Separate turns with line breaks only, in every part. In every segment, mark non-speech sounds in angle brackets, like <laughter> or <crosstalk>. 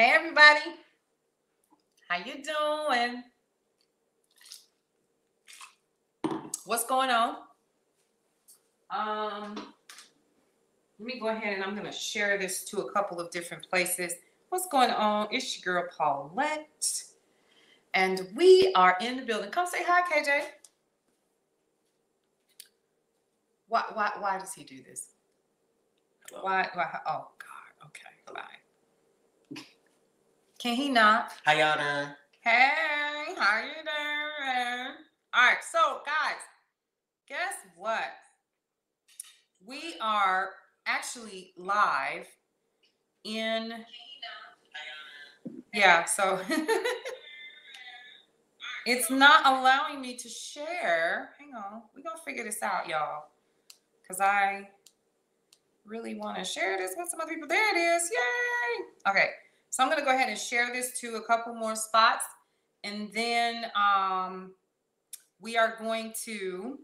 Hey everybody. How you doing? What's going on? Um let me go ahead and I'm going to share this to a couple of different places. What's going on? It's your girl Paulette. And we are in the building. Come say hi, KJ. Why why why does he do this? Why why oh God. Okay, bye. Can he not?
Y'all doing?
Hey, how you doing? All right, so guys, guess what? We are actually live in yeah, so <laughs> it's not allowing me to share. Hang on, we're gonna figure this out, y'all. Cause I really want to share this with some other people. There it is. Yay! Okay. So I'm going to go ahead and share this to a couple more spots. And then um, we are going to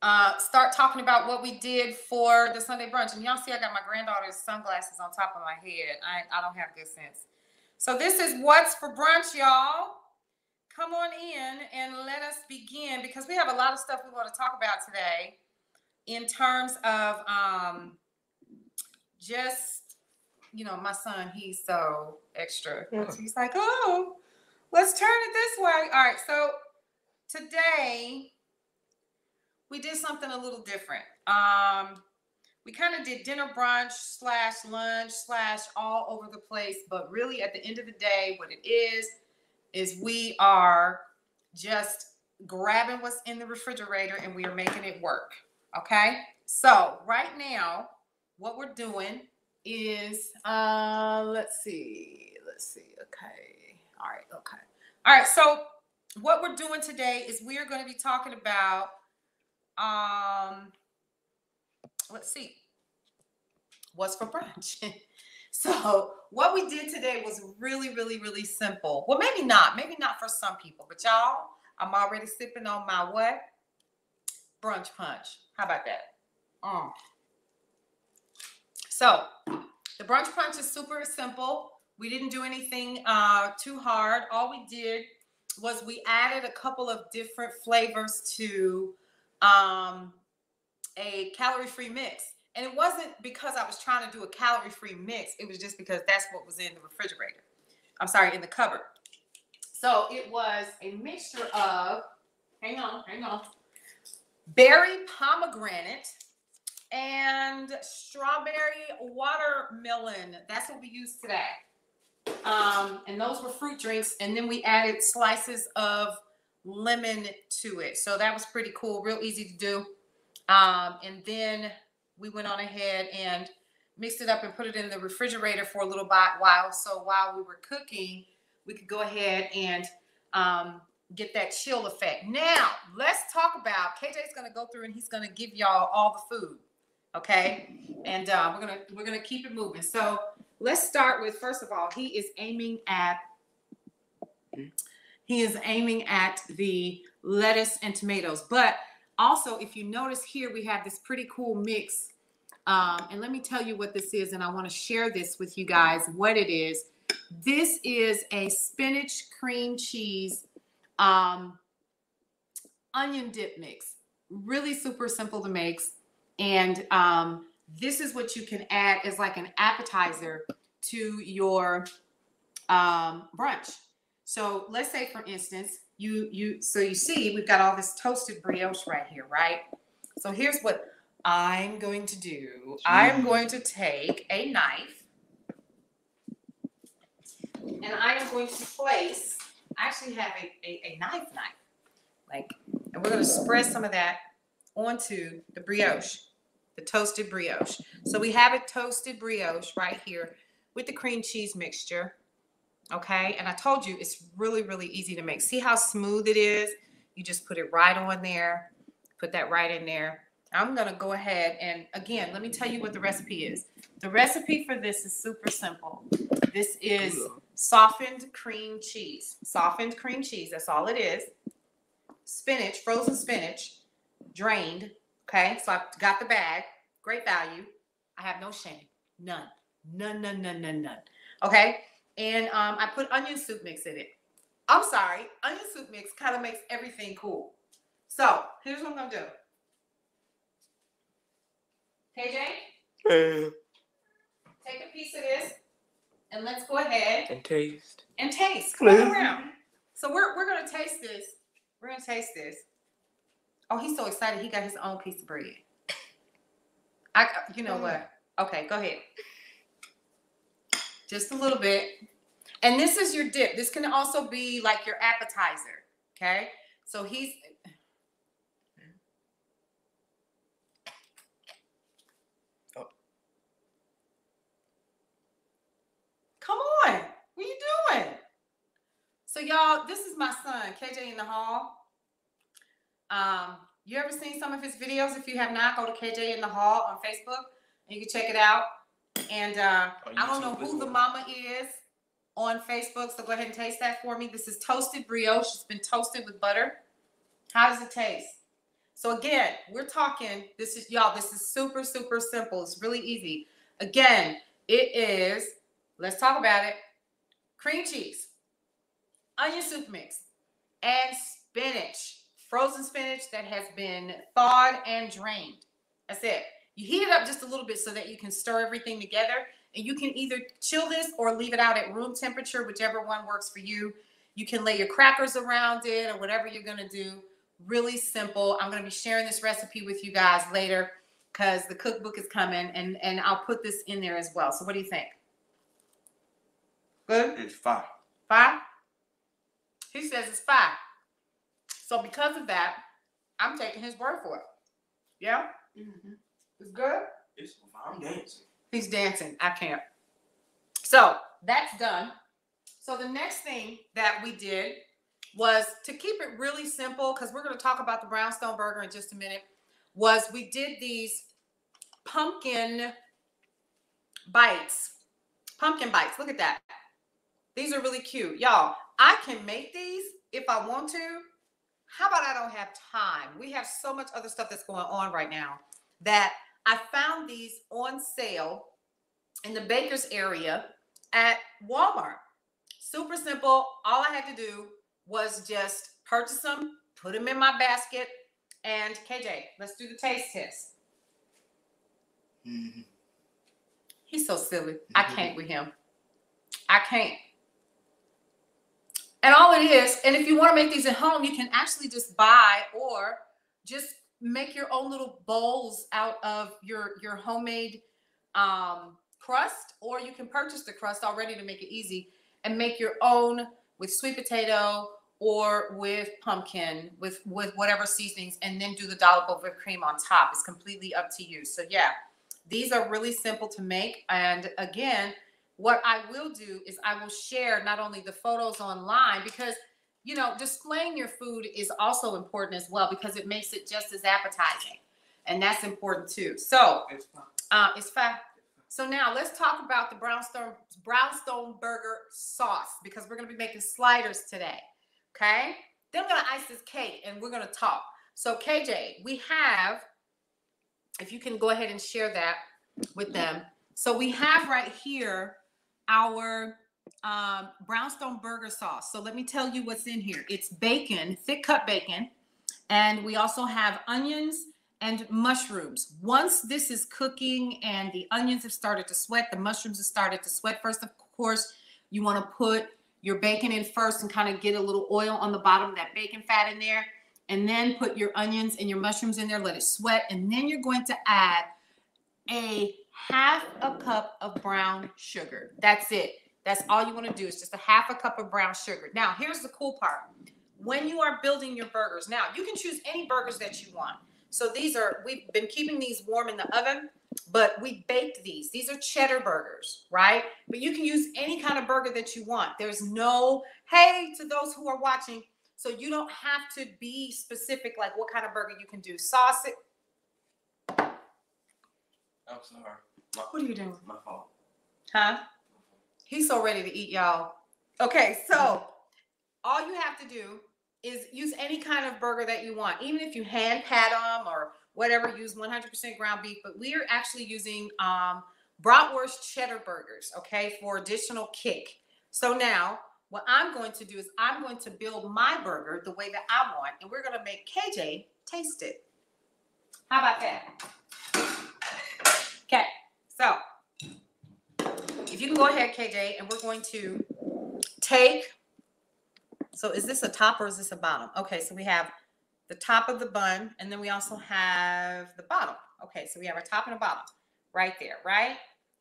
uh, start talking about what we did for the Sunday brunch. And y'all see I got my granddaughter's sunglasses on top of my head. I, I don't have good sense. So this is what's for brunch, y'all. Come on in and let us begin because we have a lot of stuff we want to talk about today in terms of um, just you know, my son, he's so extra. He's like, oh, let's turn it this way. All right. So today we did something a little different. Um, we kind of did dinner brunch slash lunch slash all over the place. But really, at the end of the day, what it is, is we are just grabbing what's in the refrigerator and we are making it work. Okay. So right now, what we're doing is uh let's see let's see okay all right okay. All right so what we're doing today is we are going to be talking about um let's see what's for brunch? <laughs> So what we did today was really really really simple. Well maybe not maybe not for some people but y'all i'm already sipping on my what? Brunch punch. How about that? Mm. So the brunch punch is super simple. We didn't do anything uh, too hard. All we did was we added a couple of different flavors to um, a calorie-free mix. And it wasn't because I was trying to do a calorie-free mix. It was just because that's what was in the refrigerator. I'm sorry, in the cupboard. So it was a mixture of, hang on, hang on, berry pomegranate, and strawberry watermelon. That's what we used today. Um, and those were fruit drinks. And then we added slices of lemon to it. So that was pretty cool, real easy to do. Um, and then we went on ahead and mixed it up and put it in the refrigerator for a little while. So while we were cooking, we could go ahead and um, get that chill effect. Now, let's talk about KJ's going to go through and he's going to give y'all all the food okay? And uh, we're gonna we're gonna keep it moving. So let's start with first of all he is aiming at he is aiming at the lettuce and tomatoes. But also if you notice here we have this pretty cool mix. Um, and let me tell you what this is and i want to share this with you guys what it is. This is a spinach cream cheese um, onion dip mix. Really super simple to make and um, this is what you can add as like an appetizer to your um, brunch. So let's say, for instance, you you so you see we've got all this toasted brioche right here, right? So here's what I'm going to do. I'm going to take a knife and I am going to place. I actually have a, a, a knife knife, like, and we're going to spread some of that onto the brioche, the toasted brioche. So we have a toasted brioche right here with the cream cheese mixture. Okay, and I told you it's really, really easy to make. See how smooth it is? You just put it right on there, put that right in there. I'm gonna go ahead and again, let me tell you what the recipe is. The recipe for this is super simple. This is softened cream cheese. Softened cream cheese, that's all it is. Spinach, frozen spinach, drained. Okay, so I've got the bag. Great value. I have no shame. None. None, none, none, none, none. Okay. And um, I put onion soup mix in it. I'm sorry, onion soup mix kind of makes everything cool. So here's what I'm gonna do. KJ, take a piece of this and let's go ahead
and taste.
and taste. Come on around. So we're we're gonna taste this. We're gonna taste this. Oh, he's so excited. He got his own piece of bread. I, you know mm. what? Okay, go ahead. Just a little bit. And this is your dip. This can also be like your appetizer. Okay. So he's.
Oh.
Come on. What are you doing? So y'all, this is my son, KJ in the hall. Um, you ever seen some of his videos? If you have not, go to KJ in the hall on Facebook and you can check it out. And uh, I don't know who the mama is on Facebook, so go ahead and taste that for me. This is toasted brioche. It's been toasted with butter. How does it taste? So again, we're talking. This is y'all. This is super super simple. It's really easy. Again, it is. Let's talk about it. Cream cheese, onion soup mix, and spinach. Frozen spinach that has been thawed and drained. That's it. You heat it up just a little bit so that you can stir everything together. And you can either chill this or leave it out at room temperature, whichever one works for you. You can lay your crackers around it or whatever you're going to do. Really simple. I'm going to be sharing this recipe with you guys later because the cookbook is coming and, and I'll put this in there as well. So, what do you think? Good?
It's fire.
Five? He says it's five. So because of that, I'm taking his word for it. Yeah? Mm-hmm. It's good?
It's I'm dancing.
He's dancing. I can't. So that's done. So the next thing that we did was to keep it really simple, because we're going to talk about the brownstone burger in just a minute, was we did these pumpkin bites. Pumpkin bites. Look at that. These are really cute. Y'all, I can make these if I want to. How about I don't have time? We have so much other stuff that's going on right now that I found these on sale in the baker's area at Walmart. Super simple. All I had to do was just purchase them, put them in my basket, and KJ, let's do the taste test.
Mhm.
He's so silly. I can't <laughs> with him. I can't. And all it is, and if you want to make these at home, you can actually just buy or just make your own little bowls out of your your homemade um, crust, or you can purchase the crust already to make it easy and make your own with sweet potato or with pumpkin with with whatever seasonings, and then do the dollop of whipped cream on top. It's completely up to you. So yeah, these are really simple to make, and again what I will do is I will share not only the photos online because you know displaying your food is also important as well because it makes it just as appetizing, and that's important too. So
It's fire.
uh, it's fine. So now let's talk about the brownstone brownstone burger sauce because we're gonna be making sliders today. Okay, then I'm gonna ice this cake and we're gonna talk. So KJ, we have, if you can go ahead and share that with them. So we have right here our um, brownstone burger sauce. So let me tell you what's in here. It's bacon, thick cut bacon, and we also have onions and mushrooms. Once this is cooking and the onions have started to sweat, the mushrooms have started to sweat. First, of course, you want to put your bacon in first and kind of get a little oil on the bottom of that bacon fat in there. And then put your onions and your mushrooms in there, let it sweat. And then you're going to add a half a cup of brown sugar. That's it. That's all you want to do is just a half a cup of brown sugar. Now, here's the cool part. When you are building your burgers, now you can choose any burgers that you want. So these are, we've been keeping these warm in the oven, but we baked these. These are cheddar burgers, right? But you can use any kind of burger that you want. There's no, hey, to those who are watching, so you don't have to be specific like what kind of burger you can do. Sausage.
I'm sorry. My,
What are you doing?
my fault.
Huh? He's so ready to eat, y'all. Okay, so all you have to do is use any kind of burger that you want, even if you hand pat them or whatever. Use 100% ground beef, but we are actually using um, bratwurst cheddar burgers, okay, for additional kick. So now what I'm going to do is I'm going to build my burger the way that I want, and we're going to make KJ taste it. How about that? Okay, so if you can go ahead, KJ, and we're going to take. So is this a top or is this a bottom? Okay, so we have the top of the bun, and then we also have the bottom. Okay, so we have a top and a bottom right there, right?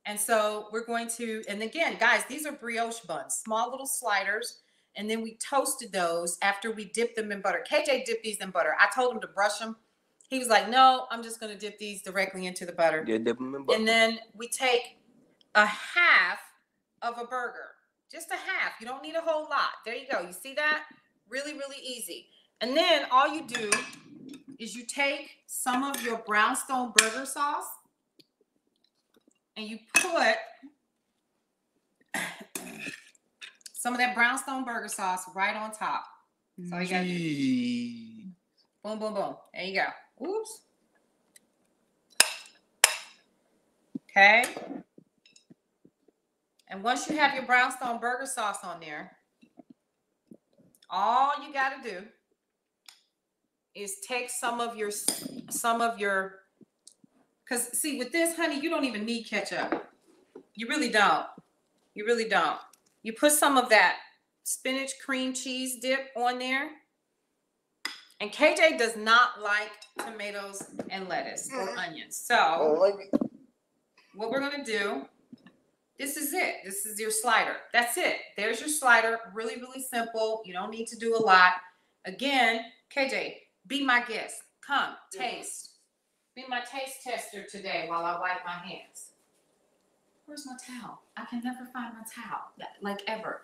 And so we're going to, and again, guys, these are brioche buns, small little sliders. And then we toasted those after we dipped them in butter. KJ dipped these in butter. I told him to brush them. He was like, no, I'm just going to dip these directly into the butter.
Yeah, dip them in butter.
And then we take a half of a burger, just a half. You don't need a whole lot. There you go. You see that? Really, really easy. And then all you do is you take some of your brownstone burger sauce and you put <coughs> some of that brownstone burger sauce right on top. So you got boom, boom, boom. There you go. Oops. Okay. And once you have your brownstone burger sauce on there, all you got to do is take some of your some of your because see with this honey you don't even need ketchup you really don't you really don't you put some of that spinach cream cheese dip on there and kj does not like tomatoes and lettuce or onions so what we're gonna do, this is it. This is your slider. That's it. There's your slider. Really, really simple. You don't need to do a lot. Again, KJ, be my guest. Come, taste. Be my taste tester today while I wipe my hands. Where's my towel? I can never find my towel, like ever.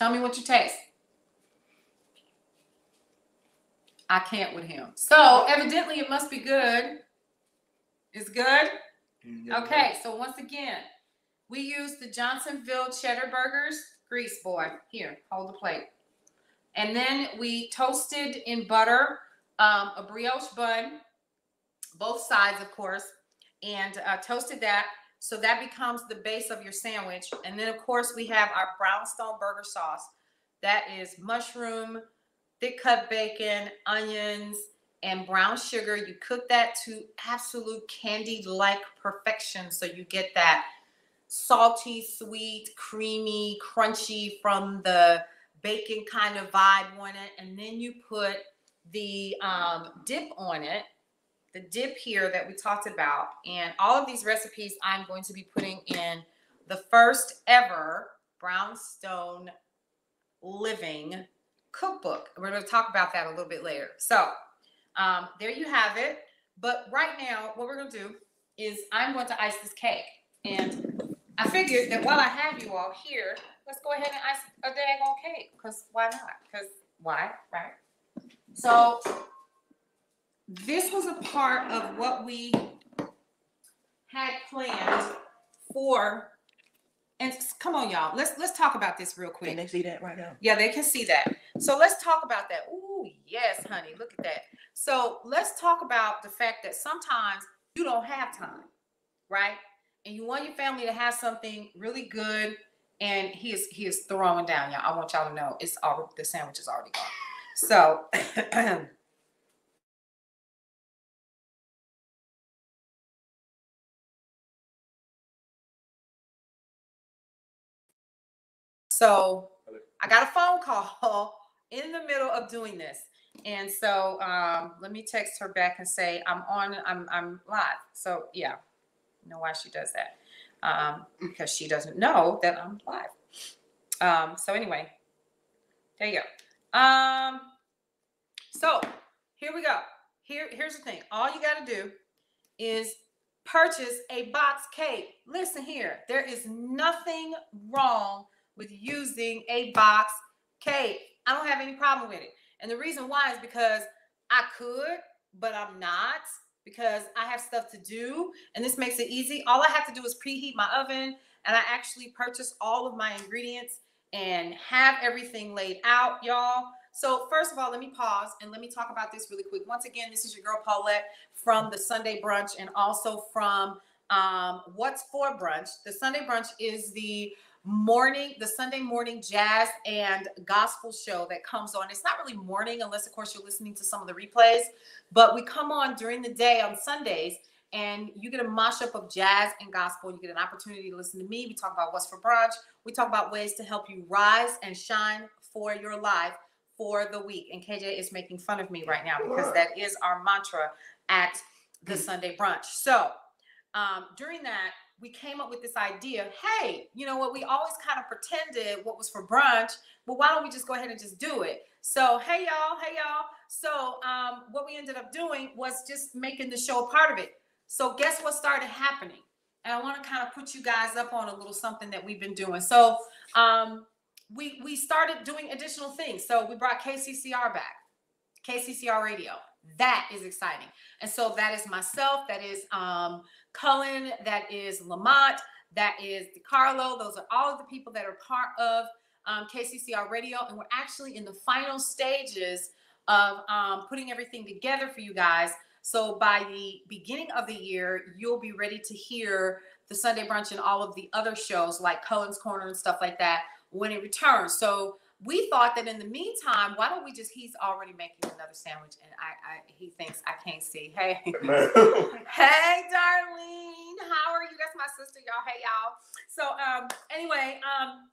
Tell me what you taste. I can't with him. So evidently it must be good. It's good?
Mm,
Okay, so once again, we use the Johnsonville cheddar burgers. Grease boy. Here, hold the plate. And then we toasted in butter um, a brioche bun, both sides, of course, and uh, toasted that. So that becomes the base of your sandwich. And then, of course, we have our brownstone burger sauce. That is mushroom, thick cut bacon, onions, and brown sugar. You cook that to absolute candy like perfection. So you get that salty, sweet, creamy, crunchy from the bacon kind of vibe on it. And then you put the um, dip on it, the dip here that we talked about. And all of these recipes I'm going to be putting in the first ever Brownstone Living cookbook. We're going to talk about that a little bit later. So um, there you have it. But right now, what we're going to do is I'm going to ice this cake. And I figured that while I have you all here, let's go ahead and ice a daggone cake. Because why not? Because why, right? So this was a part of what we had planned for. And come on, y'all. Let's let's talk about this real quick.
Can they see that right now?
Yeah, they can see that. So let's talk about that. Ooh, yes, honey. Look at that. So let's talk about the fact that sometimes you don't have time, right? And you want your family to have something really good, and he is he is throwing down, y'all. I want y'all to know it's all the sandwich is already gone. So <clears throat> So I got a phone call <laughs> in the middle of doing this. And so um, let me text her back and say, I'm on, I'm, I'm live. So yeah, you know why she does that. Um, because she doesn't know that I'm live. Um, so anyway, there you go. Um, so here we go. Here, here's the thing. All you got to do is purchase a box cake. Listen here, there is nothing wrong with using a box cake. I don't have any problem with it. And the reason why is because I could, but I'm not because I have stuff to do and this makes it easy. All I have to do is preheat my oven and I actually purchase all of my ingredients and have everything laid out, y'all. So first of all, let me pause and let me talk about this really quick. Once again, this is your girl Paulette from the Sunday brunch and also from um, What's for Brunch. The Sunday brunch is the morning, the Sunday morning jazz and gospel show that comes on. It's not really morning, unless, of course, you're listening to some of the replays, but we come on during the day on Sundays and you get a mashup of jazz and gospel. You get an opportunity to listen to me. We talk about what's for brunch. We talk about ways to help you rise and shine for your life for the week. And KJ is making fun of me right now because that is our mantra at the Sunday brunch. So um, during that, we came up with this idea hey, you know what? We always kind of pretended what was for brunch, but why don't we just go ahead and just do it? So, hey, y'all, hey, y'all. So, um, what we ended up doing was just making the show a part of it. So, guess what started happening? And I want to kind of put you guys up on a little something that we've been doing. So, um, we we started doing additional things. So, we brought KCCR back, KCCR Radio. That is exciting. And so that is myself. That is um, Cullen, that is Lamont, that is DiCarlo. Those are all of the people that are part of um, KCCR Radio. And we're actually in the final stages of um, putting everything together for you guys. So by the beginning of the year, you'll be ready to hear the Sunday brunch and all of the other shows like Cullen's Corner and stuff like that when it returns. So we thought that in the meantime, why don't we just? He's already making another sandwich, and I, I he thinks I can't see. Hey, <laughs> hey, Darlene, how are you? That's my sister, y'all. Hey, y'all. So, um, anyway, um,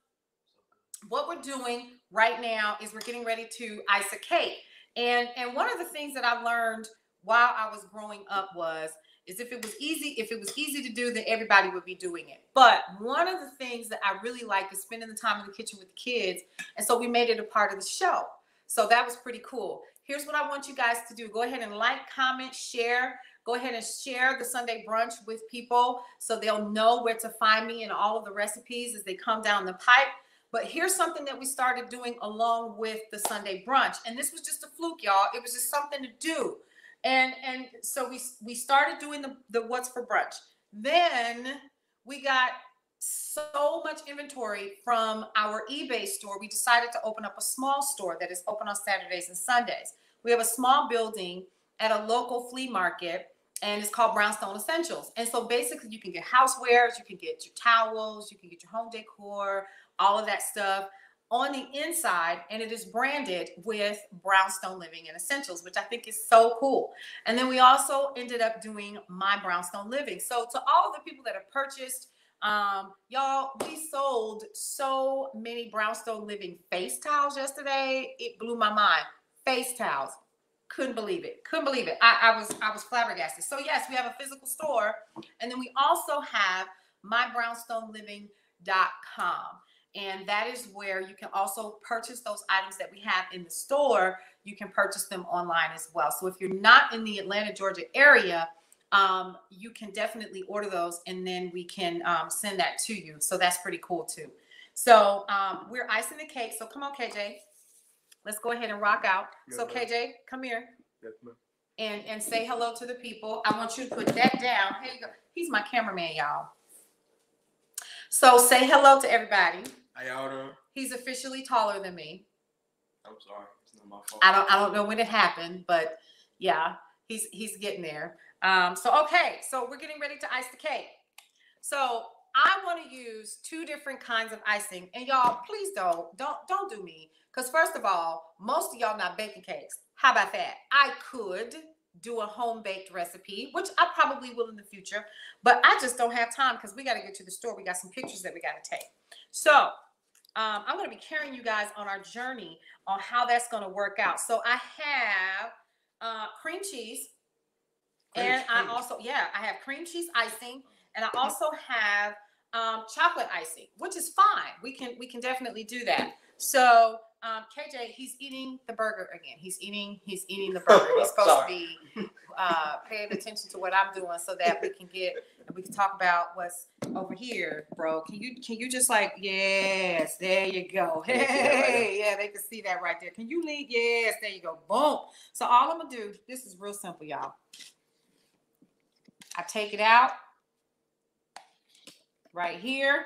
what we're doing right now is we're getting ready to ice a cake, and and one of the things that I learned while I was growing up was is if it was easy, if it was easy to do, then everybody would be doing it. But one of the things that I really like is spending the time in the kitchen with the kids. And so we made it a part of the show. So that was pretty cool. Here's what I want you guys to do. Go ahead and like, comment, share. Go ahead and share the Sunday brunch with people so they'll know where to find me and all of the recipes as they come down the pipe. But here's something that we started doing along with the Sunday brunch. And this was just a fluke, y'all. It was just something to do and and so we we started doing the the what's for brunch. Then we got so much inventory from our ebay store we decided to open up a small store that is open on saturdays and sundays. We have a small building at a local flea market and it's called brownstone essentials. And so basically you can get housewares you can get your towels you can get your home decor all of that stuff on the inside and it is branded with Brownstone Living and Essentials, which I think is so cool. And then we also ended up doing My Brownstone Living. So to all the people that have purchased, um, y'all, we sold so many Brownstone Living face towels yesterday. It blew my mind. Face towels. Couldn't believe it. Couldn't believe it. I, I was I was flabbergasted. So yes, we have a physical store, and then we also have mybrownstoneliving.com. And that is where you can also purchase those items that we have in the store. You can purchase them online as well. So if you're not in the Atlanta, Georgia area, um, you can definitely order those and then we can um, send that to you. So that's pretty cool too. So um, we're icing the cake. So come on, KJ. Let's go ahead and rock out. Yes, so KJ, come here. Yes, and, and say hello to the people. I want you to put that down. Here you go. He's my cameraman, y'all. So say hello to everybody.
Doing?
He's officially taller than me.
I'm sorry. It's not my fault.
I don't I don't know when it happened, but yeah, he's he's getting there. Um, so okay, so we're getting ready to ice the cake. So I want to use two different kinds of icing, and y'all, please don't don't don't do me, because first of all, most of y'all not baking cakes. How about that? I could do a home baked recipe, which I probably will in the future, but I just don't have time because we got to get to the store. We got some pictures that we got to take. So um, I'm going to be carrying you guys on our journey on how that's going to work out. So I have uh, cream cheese, cream and cheese. I also yeah I have cream cheese icing, and I also have um, chocolate icing, which is fine. We can we can definitely do that. So um, KJ, he's eating the burger again. He's eating, he's eating the <laughs> burger. He's supposed to be uh, paying attention to what I'm doing so that we can get and we can talk about what's over here, bro. Can you can you just like yes, there you go. Hey, yeah, they can see that right there. Can you leave? Yes, there you go. Boom. So all I'm gonna do, this is real simple, y'all. I take it out right here.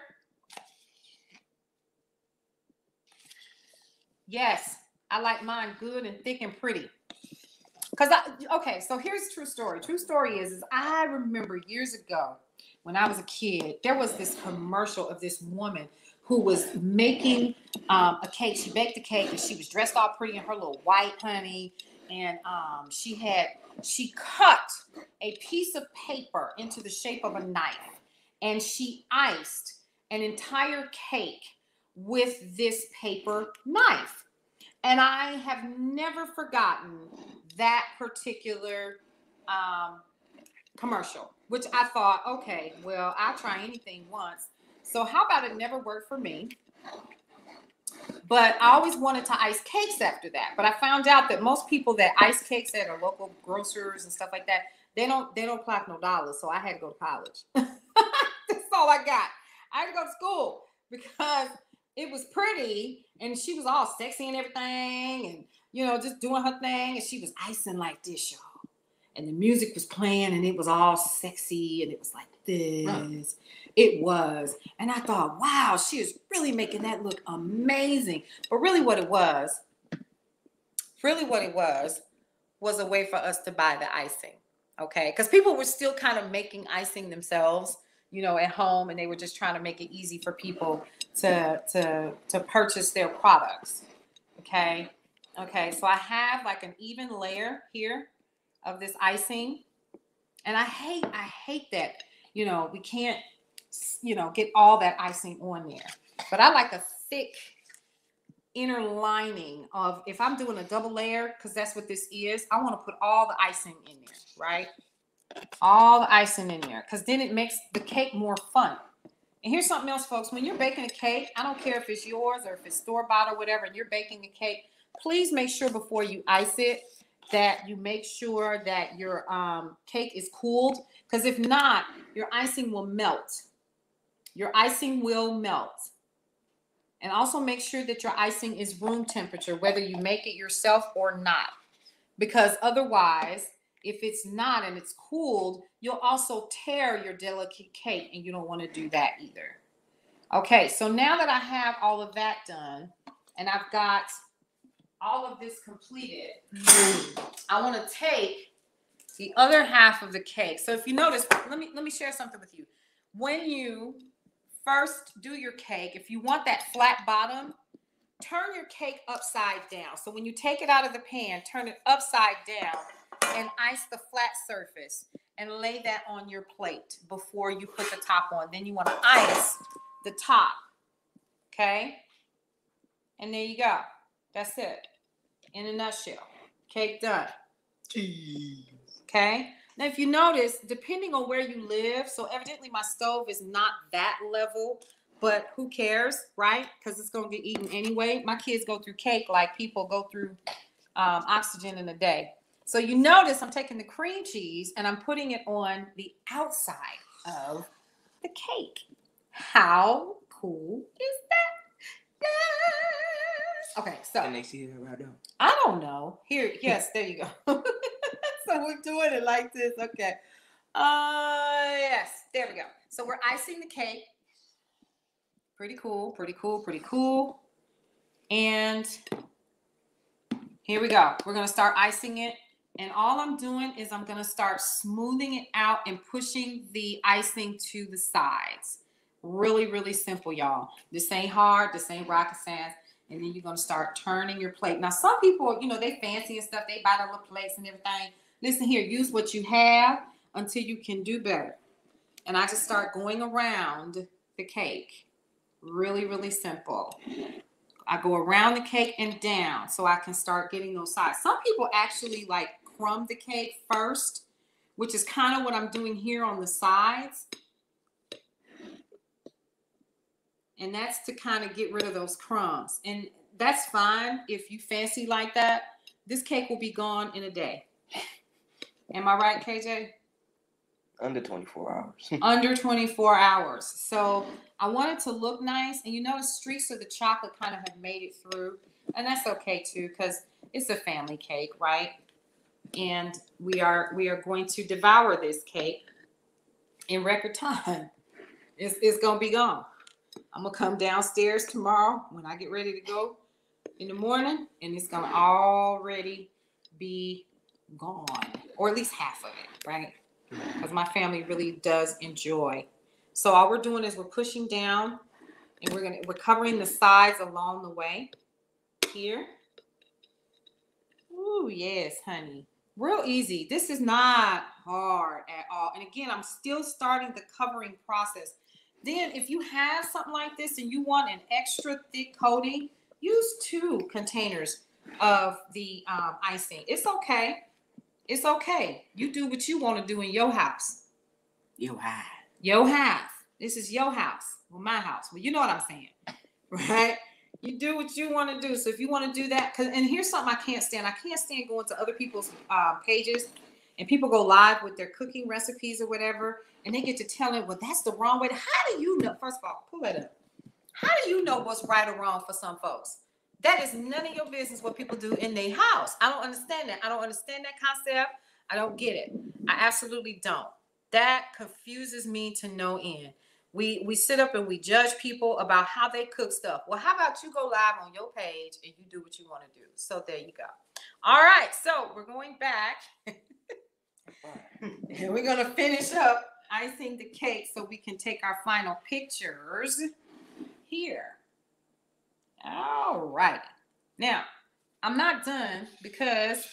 Yes, I like mine good and thick and pretty. Cause I okay, so here's true story. True story is, is I remember years ago when I was a kid, there was this commercial of this woman who was making um, a cake. She baked a cake and she was dressed all pretty in her little white honey. And um, she had she cut a piece of paper into the shape of a knife and she iced an entire cake with this paper knife. And I have never forgotten that particular um, commercial, which I thought, okay, well, I'll try anything once. So, how about it never worked for me? But I always wanted to ice cakes after that. But I found out that most people that ice cakes at our local grocers and stuff like that, they don't they don't clock no dollars. So I had to go to college. <laughs> That's all I got. I had to go to school because it was pretty and she was all sexy and everything and you know just doing her thing and she was icing like this y'all. And the music was playing and it was all sexy and it was like this. It was. And i thought wow she is really making that look amazing. But really what it was really what it was was a way for us to buy the icing okay? Because people were still kind of making icing themselves you know at home and they were just trying to make it easy for people to to to purchase their products okay? Okay so i have like an even layer here of this icing and i hate i hate that you know we can't you know get all that icing on there. But i like a thick inner lining of if i'm doing a double layer because that's what this is i want to put all the icing in there right? All the icing in there because then it makes the cake more fun and here's something else, folks. When you're baking a cake, I don't care if it's yours or if it's store bought or whatever, and you're baking a cake, please make sure before you ice it that you make sure that your um, cake is cooled. Because if not, your icing will melt. Your icing will melt. And also make sure that your icing is room temperature, whether you make it yourself or not. Because otherwise, if it's not and it's cooled, you'll also tear your delicate cake, and you don't want to do that either. Okay, so now that I have all of that done, and I've got all of this completed, I want to take the other half of the cake. So if you notice, let me let me share something with you. When you first do your cake, if you want that flat bottom, turn your cake upside down. So when you take it out of the pan, turn it upside down and ice the flat surface and lay that on your plate before you put the top on. Then you want to ice the top. Okay? And there you go. That's it. In a nutshell. Cake done. Okay. Now, if you notice, depending on where you live, so evidently my stove is not that level, but who cares, right? Because it's going to get eaten anyway. My kids go through cake like people go through um, oxygen in a day. So you notice I'm taking the cream cheese and I'm putting it on the outside of the cake. How cool is that? Yes. Okay, so
And they see it right now.
I don't know. Here, yes, there you go. <laughs> so we're doing it like this. Okay. Uh yes, there we go. So we're icing the cake. Pretty cool, pretty cool, pretty cool. And here we go. We're gonna start icing it. And all I'm doing is I'm gonna start smoothing it out and pushing the icing to the sides. Really, really simple, y'all. This ain't hard, this ain't rocket science and then you're gonna start turning your plate. Now, some people, you know, they fancy and stuff, they buy the little plates and everything. Listen here, use what you have until you can do better. And I just start going around the cake. Really, really simple. I go around the cake and down so I can start getting those sides. Some people actually like crumb the cake first, which is kind of what I'm doing here on the sides. and that's to kind of get rid of those crumbs. And that's fine if you fancy like that. This cake will be gone in a day. Am I right, KJ?
Under 24 hours. <laughs>
Under 24 hours. So I want it to look nice. And you notice streaks of the chocolate kind of have made it through. And that's okay too, because it's a family cake, right? And we are we are going to devour this cake in record time. It's, it's gonna be gone. I'm gonna come downstairs tomorrow when I get ready to go in the morning and it's gonna already be gone, or at least half of it, right? Because my family really does enjoy. So all we're doing is we're pushing down and we're gonna we're covering the sides along the way here. Ooh, yes, honey. Real easy. This is not hard at all. And again, I'm still starting the covering process. Then, if you have something like this and you want an extra thick coating, use two containers of the um, icing. It's okay. It's okay. You do what you want to do in your house.
Yo, high.
Your house. This is your house. Well, my house. Well, you know what I'm saying, <laughs> right? You do what you want to do. So if you want to do that, cause and here's something I can't stand. I can't stand going to other people's uh, pages and people go live with their cooking recipes or whatever, and they get to telling, well, that's the wrong way. How do you know? First of all, pull that up. How do you know what's right or wrong for some folks? That is none of your business what people do in their house. I don't understand that. I don't understand that concept. I don't get it. I absolutely don't. That confuses me to no end. We we sit up and we judge people about how they cook stuff. Well, how about you go live on your page and you do what you want to do? So there you go. All right, so we're going back. <laughs> and we're gonna finish up icing the cake so we can take our final pictures here. All right. Now, I'm not done because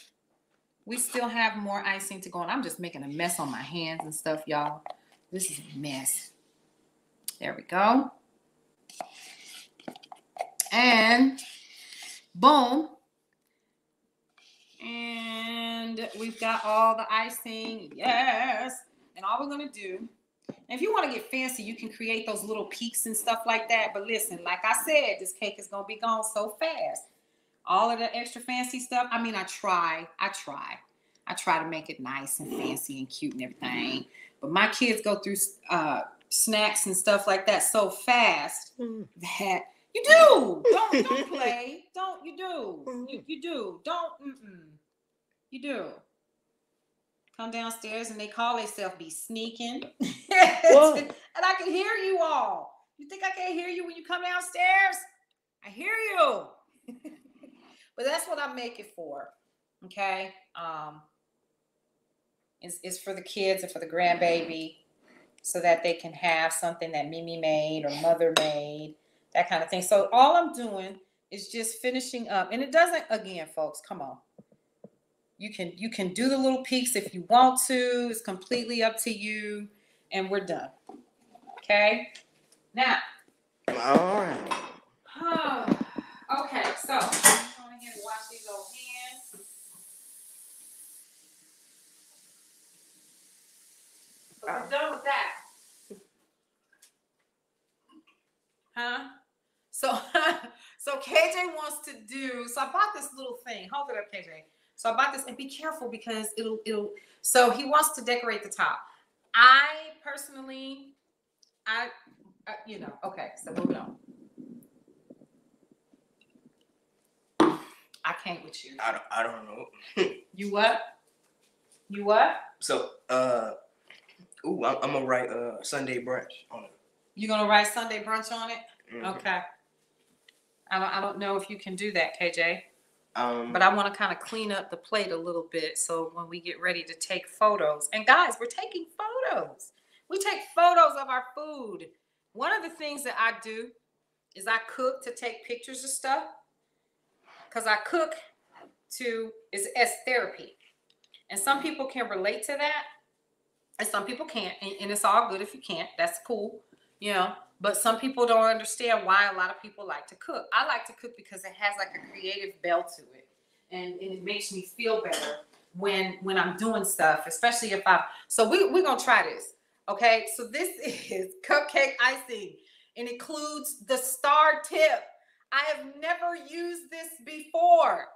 we still have more icing to go on. I'm just making a mess on my hands and stuff, y'all. This is a mess. There we go. And boom. And we've got all the icing. Yes. And all we're going to do, if you want to get fancy, you can create those little peaks and stuff like that. But listen, like I said, this cake is going to be gone so fast. All of the extra fancy stuff. I mean, I try. I try. I try to make it nice and fancy and cute and everything. But my kids go through uh, snacks and stuff like that so fast that you do. <laughs> Don't don't play. Don't you do. You, you do. Don't. Mm-mm. You do. Come downstairs and they call themselves be sneaking. <laughs> and I can hear you all. You think I can't hear you when you come downstairs? I hear you. <laughs> but that's what I make it for. Okay. Um, it's, it's for the kids and for the grandbaby so that they can have something that Mimi made or mother made, that kind of thing. So all I'm doing is just finishing up. And it doesn't, again, folks, come on. You can you can do the little peaks if you want to. It's completely up to you. And we're done. Okay. Now.
All right. <sighs>
okay, so I'm going ahead and wash these old hands. So we're done with that. Huh? So, <laughs> so KJ wants to do. So I bought this little thing. Hold it up, KJ. So I bought this, and be careful because it'll it'll. So he wants to decorate the top. I personally, I, I you know, okay. So moving on. I can't with you.
I don't, I don't know. <laughs>
You what? You what?
So, uh, ooh, I'm, I'm gonna write uh Sunday brunch on it.
You gonna write Sunday brunch on it?
Mhm.
Okay. I don't, I don't know if you can do that, KJ.
Um,
But I want to kind of clean up the plate a little bit so when we get ready to take photos. And guys, we're taking photos. We take photos of our food. One of the things that I do is I cook to take pictures of stuff. Cause I cook to is as therapy. And some people can relate to that. And some people can't. And, and it's all good if you can't. That's cool. You know, but some people don't understand why a lot of people like to cook. I like to cook because it has like a creative bell to it, and, and it makes me feel better when when I'm doing stuff, especially if I'm. So we we're gonna try this, okay? So this <laughs> is cupcake icing. and includes the star tip. I have never used this before.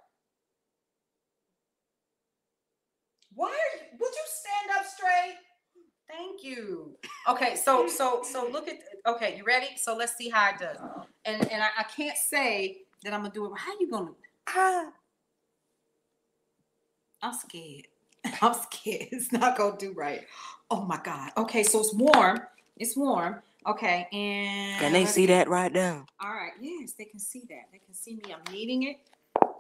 Why are you, would you stand up straight? Thank you. Okay, so so so look at okay, you ready? So let's see how it does. And and I, I can't say that I'm gonna do it. How you gonna ah I'm scared. <laughs> I'm scared. It's not gonna do right. Oh my god. Okay, so it's warm. It's warm. Okay, and
Can they see that right now?
All right, yes, they can see that. They can see me. I'm kneading it,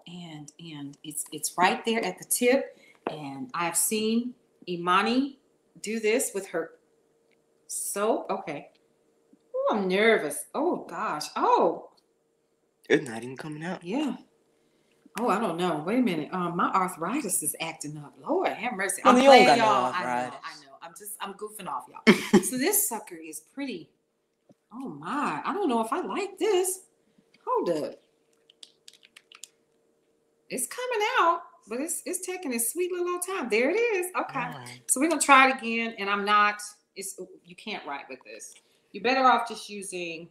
and and it's it's right there at the tip. And I've seen Imani do this with her soap. Okay. Oh, I'm nervous. Oh gosh. Oh
It's not even coming out.
yeah. Oh, I don't know. Wait a minute. Um, my arthritis is acting up. Lord have mercy. I'm
you don't
playing y'all. I know. I know. I'm just. I'm goofing off, y'all. <laughs> so this sucker is pretty. Oh my! I don't know if I like this. Hold up. It's coming out, but it's it's taking its sweet little old time. There it is. Okay.
Alright.
So we're gonna try it again, and I'm not. It's you can't write with this. You're better off just using.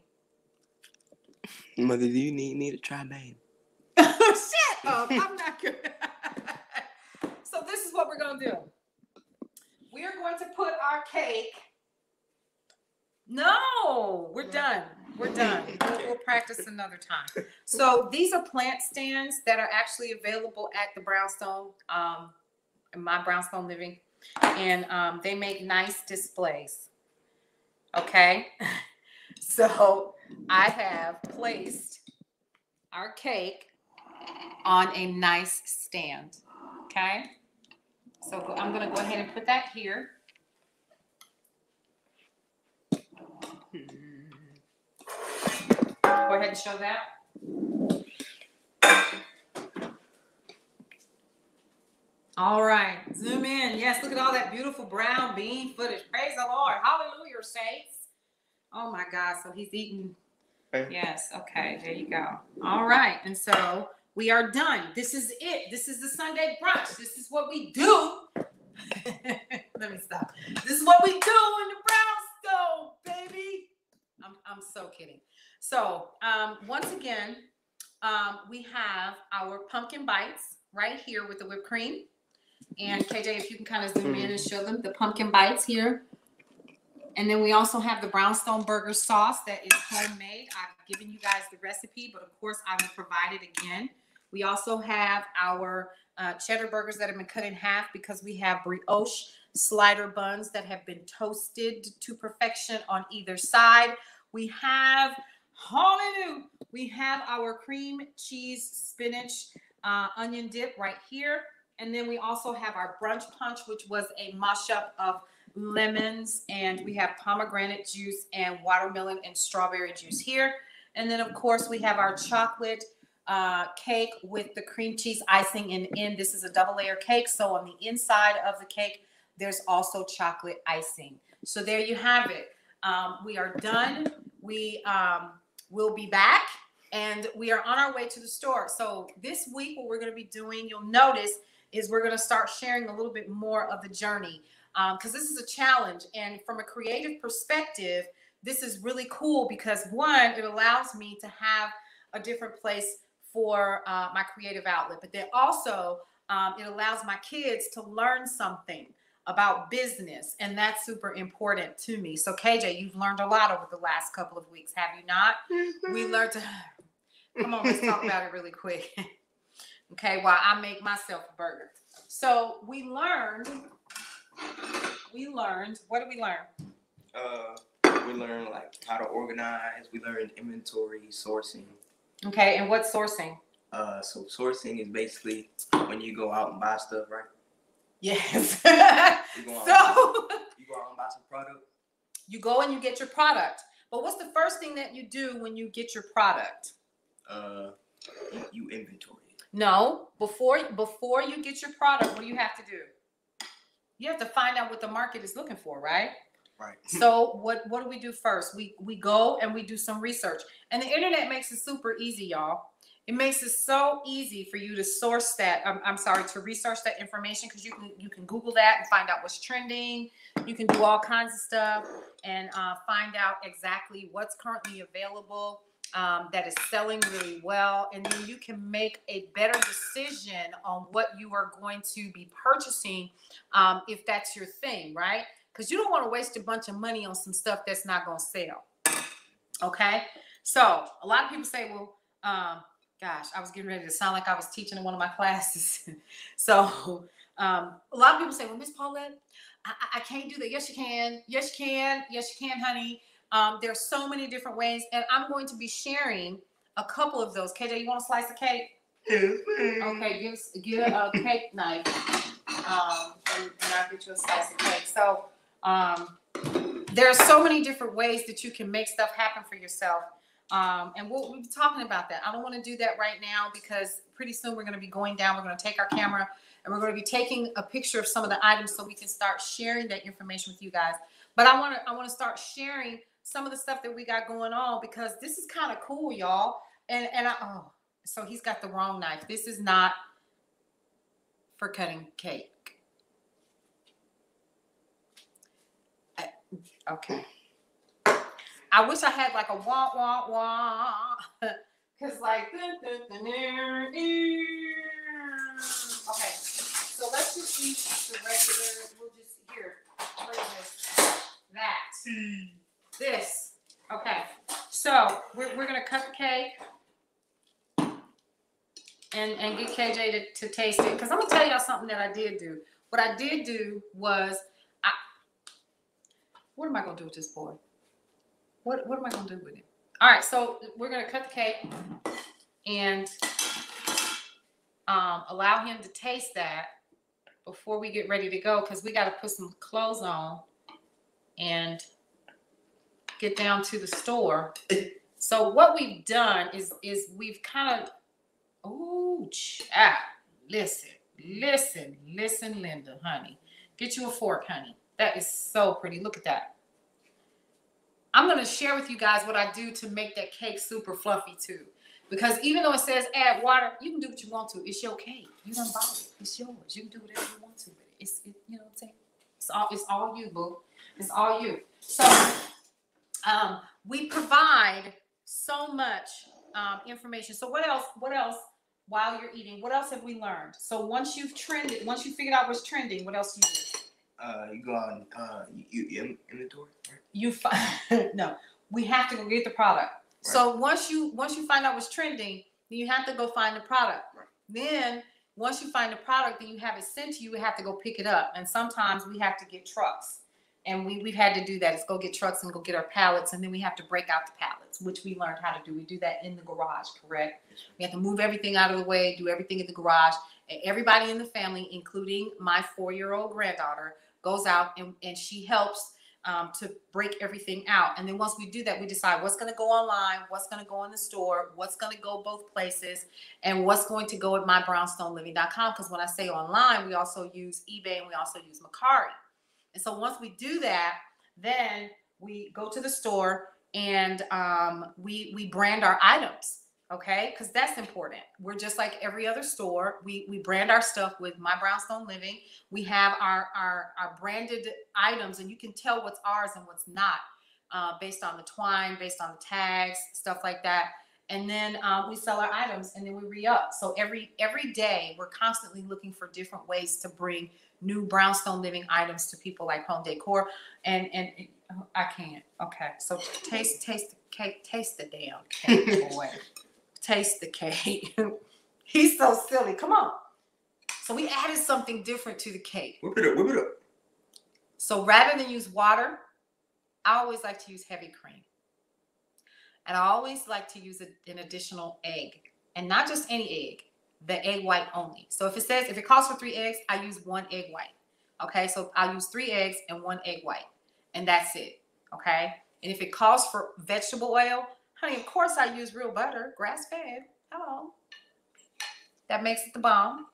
Mother, do you need me to try, babe? <laughs>
Shut up! I'm not good. <laughs> so this is what we're gonna do. We are going to put our cake. No, we're done. We're done. <laughs> We'll, we'll practice another time. So these are plant stands that are actually available at the Brownstone, um, in my Brownstone Living, and um, they make nice displays. Okay, <laughs> so I have placed our cake on a nice stand. Okay. So I'm gonna go ahead and put that here. Go ahead and show that. All right, zoom in. Yes, look at all that beautiful brown bean footage. Praise the Lord. Hallelujah, saints. Oh my God. So he's eating. Yes, okay, there you go. All right, and so we are done. This is it. This is the Sunday brunch. This is what we do. <laughs> Let me stop. This is what we do in the. I'm, so kidding. So, um, once again, um, we have our pumpkin bites right here with the whipped cream. And KJ, if you can kind of zoom in and show them the pumpkin bites here. And then we also have the brownstone burger sauce that is homemade. I've given you guys the recipe, but of course I will provide it again. We also have our uh, cheddar burgers that have been cut in half because we have brioche slider buns that have been toasted to perfection on either side. We have, hallelujah, we have our cream cheese spinach uh, onion dip right here. And then we also have our brunch punch, which was a mashup of lemons and we have pomegranate juice and watermelon and strawberry juice here. And then of course we have our chocolate uh, cake with the cream cheese icing in this is a double layer cake. So on the inside of the cake, there's also chocolate icing. So there you have it. Um, we are done. We um, will be back and we are on our way to the store. So this week, what we're going to be doing, you'll notice, is we're going to start sharing a little bit more of the journey because this is a challenge. And from a creative perspective, this is really cool because one, it allows me to have a different place for uh, my creative outlet, but then also um, it allows my kids to learn something about business, and that's super important to me. So, KJ, you've learned a lot over the last couple of weeks, have you not? We learned to come on, let's talk about it really quick. <laughs> okay, while I make myself a burger. So we learned, we learned, what did we learn?
Uh, we learned like how to organize. We learned inventory, sourcing.
Okay, and what sourcing?
Uh, so sourcing is basically when you go out and buy stuff, right?
Yes.
You go
so
you go out <laughs> and buy some product. <laughs>
you go and you get your product. But what's the first thing that you do when you get your product?
Uh, you, you inventory.
No, before before you get your product, what do you have to do? You have to find out what the market is looking for, right?
Right. <laughs>
So what what do we do first? We we go and we do some research. And the internet makes it super easy, y'all. It makes it so easy for you to source that. I'm, I'm sorry to research that information because you can you can Google that and find out what's trending. You can do all kinds of stuff and uh, find out exactly what's currently available um, that is selling really well, and then you can make a better decision on what you are going to be purchasing um, if that's your thing, right? Because you don't want to waste a bunch of money on some stuff that's not going to sell. Okay, so a lot of people say, well, um, gosh, I was getting ready to sound like I was teaching in one of my classes. <laughs> so um, a lot of people say, well, Miss Paulette, I, I- can't do that. Yes, you can. Yes, you can. Yes, you can, honey. Um, are so many different ways, and I'm going to be sharing a couple of those. KJ, you want a slice of cake?
Yes.
Okay, give a cake knife. Um, and, and I'll get you a slice of cake. So, um, there are so many different ways that you can make stuff happen for yourself. Um, and we'll, we'll be talking about that. I don't want to do that right now because pretty soon we're going to be going down. We're going to take our camera and we're going to be taking a picture of some of the items so we can start sharing that information with you guys. But I want to I want to start sharing some of the stuff that we got going on because this is kind of cool, y'all. And and I oh, so he's got the wrong knife. This is not for cutting cake. I- Okay. I wish I had like a wah wah wah, <laughs> cause like. dun, dun, dun, dun. Okay, so let's just use the regular. We'll just here. That. This. Okay. So we're, we're gonna cut the cake and and get KJ to, to taste it. Cause I'm gonna tell y'all something that I did do. What I did do was I what am I gonna do with this boy? What what am I gonna do with it? All right, so we're gonna cut the cake and um, allow him to taste that before we get ready to go because we got to put some clothes on and get down to the store. So what we've done is is we've kind of oh child, listen, listen, listen, Linda, honey. Get you a fork, honey. That is so pretty. Look at that. I'm gonna share with you guys what I do to make that cake super fluffy too. Because even though it says add water, you can do what you want to. It's your cake. You don't buy it. It's yours. You can do whatever you want to with it. It's it, you know what I'm saying. It's all it's all you, boo. It's all you. So um, we provide so much um, information. So what else? What else? While you're eating, what else have we learned? So once you've trended, once you figured out what's trending, what else do you do?
Uh, you go on uh, you, you in- inventory. Right?
you find <laughs> no we have to go get the product. So once you once you find out what's trending then you have to go find the product.
Right.
then once you find the product then you have it sent to you we have to go pick it up. And sometimes we have to get trucks. And we, we've had to do that. Is go get trucks and go get our pallets and then we have to break out the pallets which we learned how to do. We do that in the garage correct? We have to move everything out of the way do everything in the garage. And everybody in the family including my four-year-old granddaughter goes out and, and she helps um, to break everything out. And then once we do that, we decide what's going to go online, what's going to go in the store, what's going to go both places, and what's going to go at mybrownstoneliving.com. Because when I say online, we also use eBay and we also use Mercari. And so once we do that, then we go to the store and um, we we brand our items. Okay, because that's important. We're just like every other store. We we brand our stuff with My Brownstone Living. We have our our, our branded items and you can tell what's ours and what's not uh, based on the twine based on the tags stuff like that. And then uh, we sell our items and then we re-up. So every every day we're constantly looking for different ways to bring new brownstone living items to people like home decor. And and oh, i can't. Okay. So taste taste the cake taste the damn cake <laughs> boy taste the cake <laughs> he's so silly come on so we added something different to the cake.
Whip it up. Whip it up.
So rather than use water, I always like to use heavy cream. And I always like to use a- an additional egg. And not just any egg, the egg white only. So if it says, if it calls for three eggs, I use one egg white. Okay, so I'll use three eggs and one egg white. And that's it. Okay. And if it calls for vegetable oil, honey, of course I use real butter, grass fed. Hello. That makes it the bomb.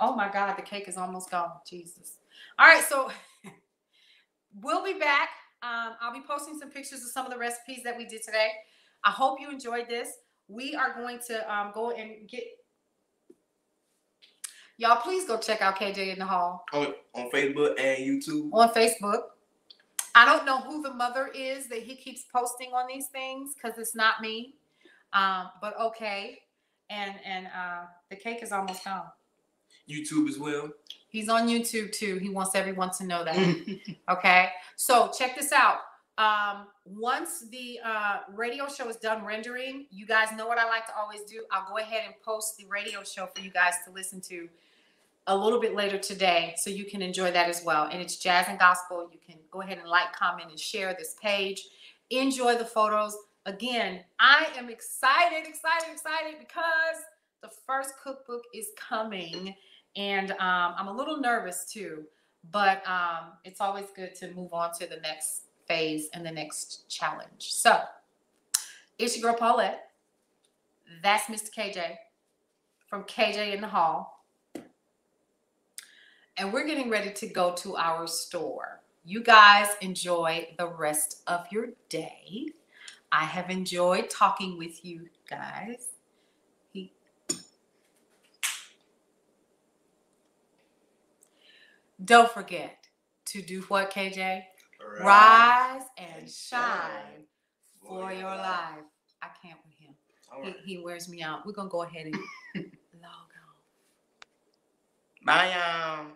Oh my God, the cake is almost gone. Jesus. All right, so <laughs> we'll be back. Um, I'll be posting some pictures of some of the recipes that we did today. I hope you enjoyed this. We are going to um, go and get. Y'all, please go check out KJ in the Hall
On, on Facebook and YouTube.
on Facebook. I don't know who the mother is that he keeps posting on these things because it's not me. Um, but okay. And and uh, the cake is almost gone.
YouTube as well.
He's on YouTube too. He wants everyone to know that. <laughs> Okay. So check this out. Um, once the uh, radio show is done rendering, you guys know what I like to always do. I'll go ahead and post the radio show for you guys to listen to a little bit later today, so you can enjoy that as well. And it's jazz and gospel. You can go ahead and like, comment, and share this page. Enjoy the photos. Again, I am excited, excited, excited because the first cookbook is coming, and um, I'm a little nervous too. But um, it's always good to move on to the next phase and the next challenge. So it's your girl Paulette. That's Mr. KJ from KJ in the Hall. And we're getting ready to go to our store. You guys enjoy the rest of your day. I have enjoyed talking with you guys. He- Don't forget to do what, KJ? Rise and shine for your life. I can't with him.
All
He, he wears me out. We're gonna go ahead and <laughs> log on.
Bye, y'all.